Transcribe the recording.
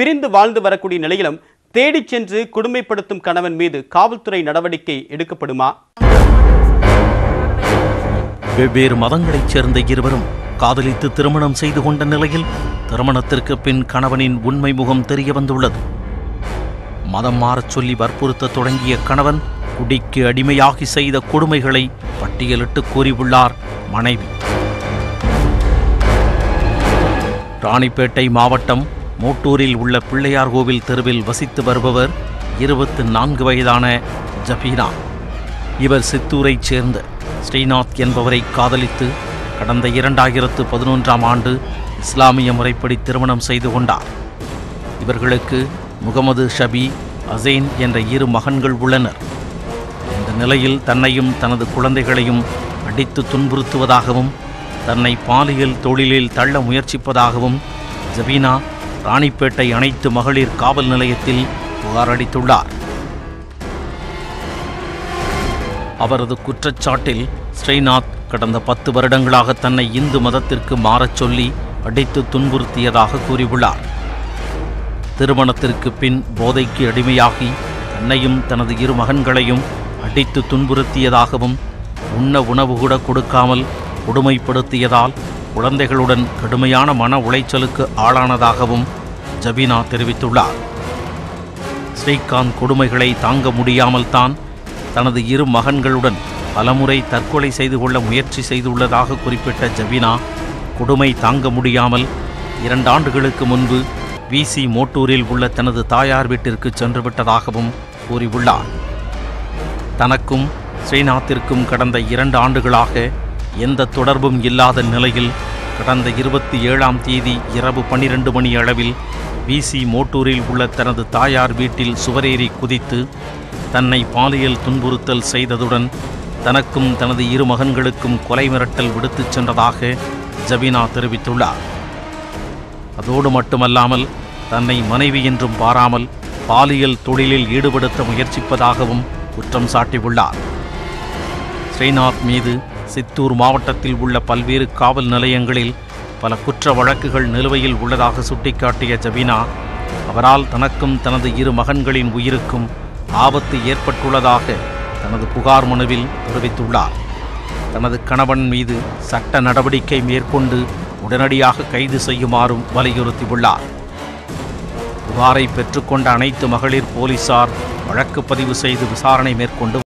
பிரிந்து வாழ்ந்து வரக்கூடிய நிலையிலும் தேடிச் சென்று கொடுமைப்படுத்தும் கணவன் மீது காவல்துறை நடவடிக்கை எடுக்கப்படுமா? வெவ்வேறு மதங்களைச் சேர்ந்த இருவரும் காதலித்து திருமணம் செய்து கொண்ட நிலையில் திருமணத்திற்கு பின் கணவனின் உண்மை முகம் தெரிய வந்துள்ளது. மதம் மாறச் சொல்லி வற்புறுத்த தொடங்கிய கணவன் குடிக்கு அடிமையாகி செய்த கொடுமைகளை பட்டியலிட்டு கூறியுள்ளார் மனைவி. ராணிப்பேட்டை மாவட்டம் மூட்டூரில் உள்ள பிள்ளையார் கோவில் தெருவில் வசித்து வருபவர் இருபத்து நான்கு வயதான ஜபீனா இவர் சித்தூரைச் சேர்ந்த ஸ்ரீநாத் என்பவரை காதலித்து கடந்த இரண்டாயிரத்து பதினொன்றாம் ஆண்டு இஸ்லாமிய முறைப்படி திருமணம் செய்து கொண்டார். இவர்களுக்கு முகமது ஷபி அசைன் என்ற இரு மகன்கள் உள்ளனர். இந்த நிலையில் தன்னையும் தனது குழந்தைகளையும் அடித்து துன்புறுத்துவதாகவும் தன்னை பாலியல் தொழிலில் தள்ள முயற்சிப்பதாகவும் ஜபீனா ராணிப்பேட்டை அனைத்து மகளிர் காவல் நிலையத்தில் புகார் அளித்துள்ளார். அவரது குற்றச்சாட்டில் ஸ்ரீநாத் கடந்த பத்து வருடங்களாக தன்னை இந்து மதத்திற்கு மாறச் சொல்லி அடித்து துன்புறுத்தியதாக கூறியுள்ளார். திருமணத்திற்கு பின் போதைக்கு அடிமையாகி தன்னையும் தனது இரு மகன்களையும் அடித்து துன்புறுத்தியதாகவும் உண்ண உணவு கூட கொடுக்காமல் கொடுமைப்படுத்தியதால் குழந்தைகளுடன் கடுமையான மன உளைச்சலுக்கு ஆளானதாகவும் ஜபீனா தெரிவித்துள்ளார். ஸ்ரீகாந்த் கொடுமைகளை தாங்க முடியாமல் தான் தனது இரு மகன்களுடன் பலமுறை தற்கொலை செய்து கொள்ள முயற்சி செய்துள்ளதாக குறிப்பிட்ட ஜபீனா கொடுமை தாங்க முடியாமல் இரண்டாண்டுகளுக்கு முன்பு விசி மோட்டூரில் உள்ள தனது தாயார் வீட்டிற்கு சென்றுவிட்டதாகவும் கூறியுள்ளார். தனக்கும் ஸ்ரீநாத்திற்கும் கடந்த இரண்டு ஆண்டுகளாக எந்த தொடர்பும் இல்லாத நிலையில் கடந்த இருபத்தி ஏழாம் தேதி இரவு பன்னிரண்டு மணி அளவில் விசி மோட்டூரில் உள்ள தனது தாயார் வீட்டில் சுவரேறி குதித்து தன்னை பாலியல் துன்புறுத்தல் செய்ததுடன் தனக்கும் தனது இரு மகன்களுக்கும் கொலை மிரட்டல் விடுத்துச் சென்றதாக ஜபீனா தெரிவித்துள்ளார். அதோடு மட்டுமல்லாமல் தன்னை மனைவி என்றும் பாராமல் பாலியல் தொழிலில் ஈடுபடுத்த முயற்சிப்பதாகவும் குற்றம் சாட்டியுள்ளார். ஸ்ரீநாத் மீது சித்தூர் மாவட்டத்தில் உள்ள பல்வேறு காவல் நிலையங்களில் பல குற்ற வழக்குகள் நிலுவையில் உள்ளதாக சுட்டிக்காட்டிய ஜபீனா அவரால் தனக்கும் தனது இரு மகன்களின் உயிருக்கும் ஆபத்து ஏற்பட்டுள்ளதாக தனது புகார் மனுவில் தெரிவித்துள்ளார். தனது கணவன் மீது சட்ட நடவடிக்கை மேற்கொண்டு உடனடியாக கைது செய்யுமாறும் வலியுறுத்தியுள்ளார். புகாரை பெற்றுக்கொண்ட அனைத்து மகளிர் போலீசார் வழக்கு பதிவு செய்து விசாரணை மேற்கொண்டு